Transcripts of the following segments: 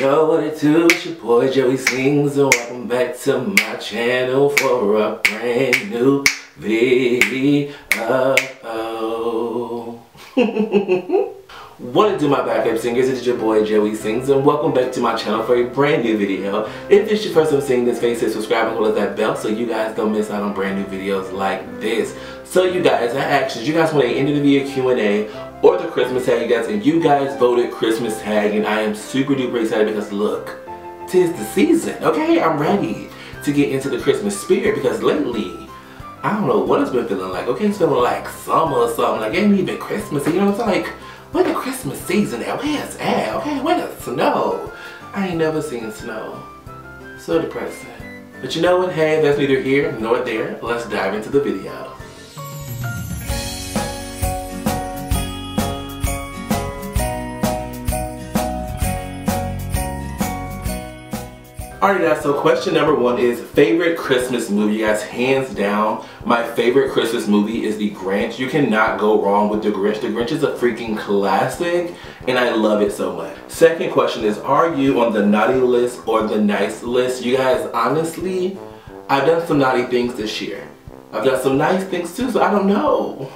Yo, what it do? It's your boy Joey Sings and welcome back to my channel for a brand new video. what it do my backup singers? It's your boy Joey Sings and welcome back to my channel for a brand new video. If it's your first time seeing this face, hit subscribe and hold that bell so you guys don't miss out on brand new videos like this. So you guys, I asked you guys want to end of the video Q&A or the Christmas tag, you guys, and you guys voted Christmas tag, and I am super duper excited because look, tis the season, okay? I'm ready to get into the Christmas spirit because lately, I don't know what it's been feeling like. Okay, it's feeling like summer or something, like it ain't even Christmas, you know, it's like, when the Christmas season at? Where's at? Okay, when the snow? I ain't never seen snow. So depressing. But you know what? Hey, that's neither here nor there. Let's dive into the video. Alright guys, so question number one is favorite Christmas movie. Guys, hands down, my favorite Christmas movie is The Grinch. You cannot go wrong with The Grinch. The Grinch is a freaking classic and I love it so much. Second question is, are you on the naughty list or the nice list? You guys, honestly, I've done some naughty things this year. I've done some nice things too, so I don't know.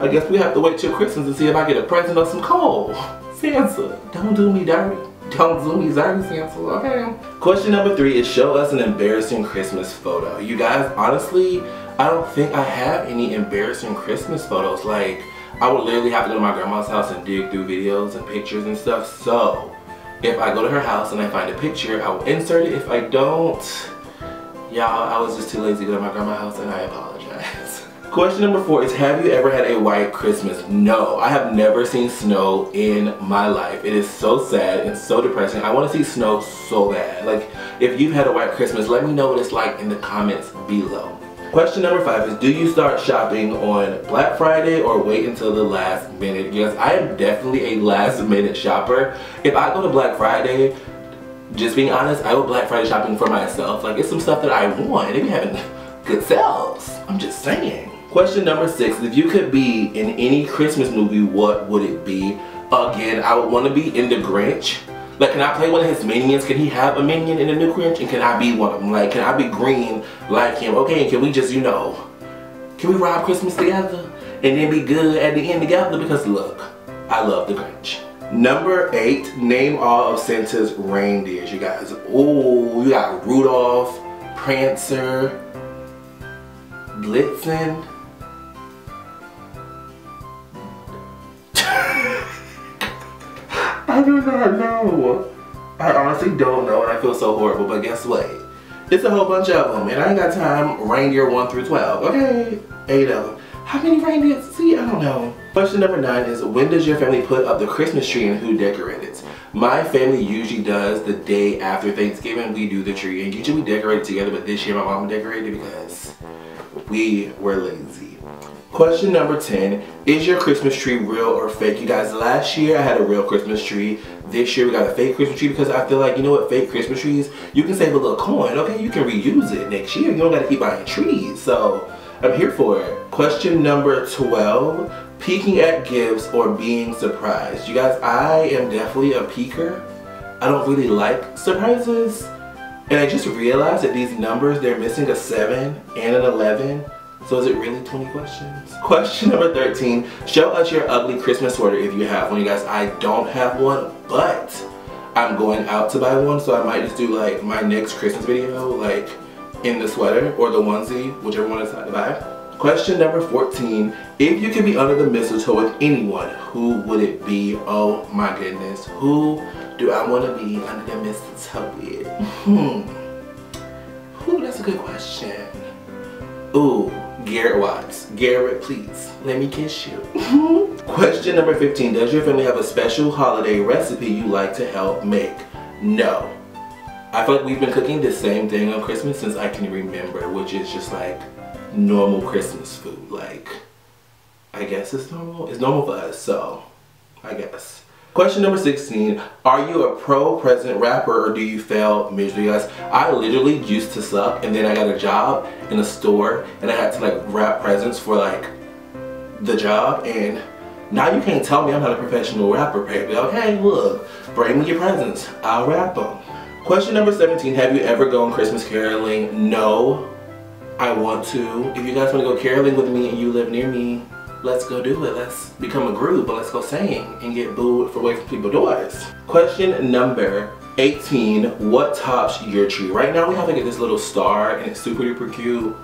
I guess we have to wait till Christmas and see if I get a present or some coal. Santa, don't do me dirty. Don't zoom me dirty, Santa, okay? Question number three is show us an embarrassing Christmas photo. You guys, honestly, I don't think I have any embarrassing Christmas photos. Like, I would literally have to go to my grandma's house and dig through videos and pictures and stuff. So, if I go to her house and I find a picture, I will insert it. If I don't, y'all, I was just too lazy to go to my grandma's house and I apologize. Question number four is have you ever had a white Christmas? No, I have never seen snow in my life. It is so sad and so depressing. I want to see snow so bad. Like, if you've had a white Christmas, let me know what it's like in the comments below. Question number five is do you start shopping on Black Friday or wait until the last minute? Yes, I am definitely a last minute shopper. If I go to Black Friday, just being honest, I go Black Friday shopping for myself. Like it's some stuff that I want. They be having good sales. I'm just saying. Question number six, if you could be in any Christmas movie, what would it be? Again, I would want to be in The Grinch. Like, can I play one of his minions? Can he have a minion in the new Grinch? And can I be one of them? Like, can I be green like him? Okay, and can we just, you know, can we rob Christmas together? And then be good at the end together? Because look, I love The Grinch. Number eight, name all of Santa's reindeers, you guys. Oh, you got Rudolph, Prancer, Blitzen, I do not know. I honestly don't know and I feel so horrible, but guess what? It's a whole bunch of them and I ain't got time, reindeer 1 through 12, okay? 8 of them. How many reindeers? See, I don't know. Question number 9 is, when does your family put up the Christmas tree and who decorates it? My family usually does the day after Thanksgiving, we do the tree and usually we decorate it together, but this year my mom decorated because we were lazy. Question number 10, is your Christmas tree real or fake? You guys, last year I had a real Christmas tree. This year we got a fake Christmas tree because I feel like, you know what, fake Christmas trees, you can save a little coin, okay? You can reuse it next year. You don't gotta keep buying trees. So, I'm here for it. Question number 12, peeking at gifts or being surprised. You guys, I am definitely a peeker. I don't really like surprises. And I just realized that these numbers, they're missing a 7 and an 11. So is it really 20 questions? Question number 13. Show us your ugly Christmas sweater if you have one. You guys, I don't have one, but I'm going out to buy one. So I might just do like my next Christmas video, like in the sweater or the onesie, whichever one I decide to buy. Question number 14. If you could be under the mistletoe with anyone, who would it be? Oh my goodness. Who do I want to be under the mistletoe with? Hmm. Ooh, that's a good question. Ooh. Garrett Watts. Garrett, please, let me kiss you. Question number 15. Does your family have a special holiday recipe you like to help make? No. I feel like we've been cooking the same thing on Christmas since I can remember, which is just like normal Christmas food. Like, I guess it's normal. It's normal for us, so I guess. Question number 16, are you a pro present wrapper or do you fail miserably? Guys, I literally used to suck and then I got a job in a store and I had to like wrap presents for like the job and now you can't tell me I'm not a professional rapper, baby. Okay, look, bring me your presents. I'll wrap them. Question number 17, have you ever gone Christmas caroling? No, I want to. If you guys want to go caroling with me and you live near me, let's go do it. Let's become a group, but let's go sing and get booed for from people's doors. Question number 18, what tops your tree? Right now we have like this little star and it's super duper cute.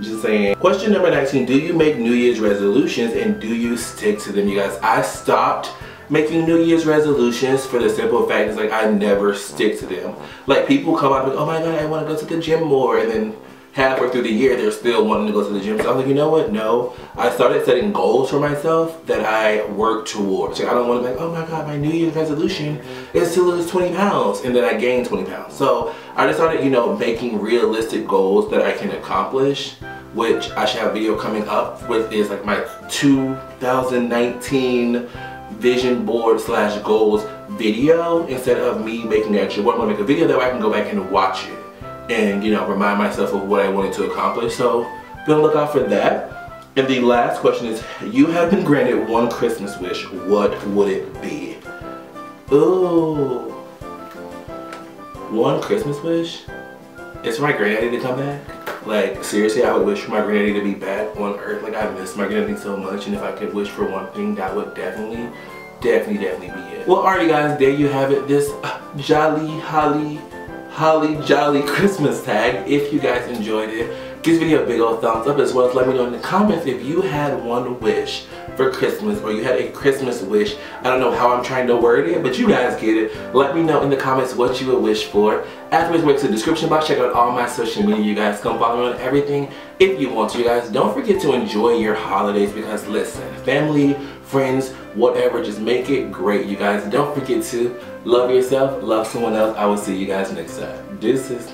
Just saying. Question number 19, do you make New Year's resolutions and do you stick to them? You guys, I stopped making New Year's resolutions for the simple fact is like I never stick to them. Like people come up like, oh my god, I want to go to the gym more and then halfway through the year they're still wanting to go to the gym. So I was like, you know what? No. I started setting goals for myself that I work towards. Like, I don't want to be like, oh my god, my New Year's resolution mm-hmm. is to lose 20 pounds and then I gain 20 pounds. So I just started, you know, making realistic goals that I can accomplish which I should have a video coming up with is like my 2019 vision board slash goals video instead of me making actually what I'm gonna make a video that I can go back and watch it and you know remind myself of what I wanted to accomplish. So be on the lookout for that. And the last question is you have been granted one Christmas wish. What would it be? Ooh. One Christmas wish? It's my granddaddy to come back? Like seriously I would wish for my granddaddy to be back on earth. Like I miss my granddaddy so much and if I could wish for one thing that would definitely definitely definitely be it. Well alrighty guys there you have it. This uh, jolly holly holly jolly christmas tag if you guys enjoyed it give this video a big old thumbs up as well as let me know in the comments if you had one wish for Christmas or you had a Christmas wish. I don't know how I'm trying to word it, but you guys get it. Let me know in the comments what you would wish for. Afterwards, wait to the description box. Check out all my social media. You guys come follow me on everything if you want to. You guys, don't forget to enjoy your holidays because listen, family, friends, whatever, just make it great, you guys. Don't forget to love yourself, love someone else. I will see you guys next time. Deuces.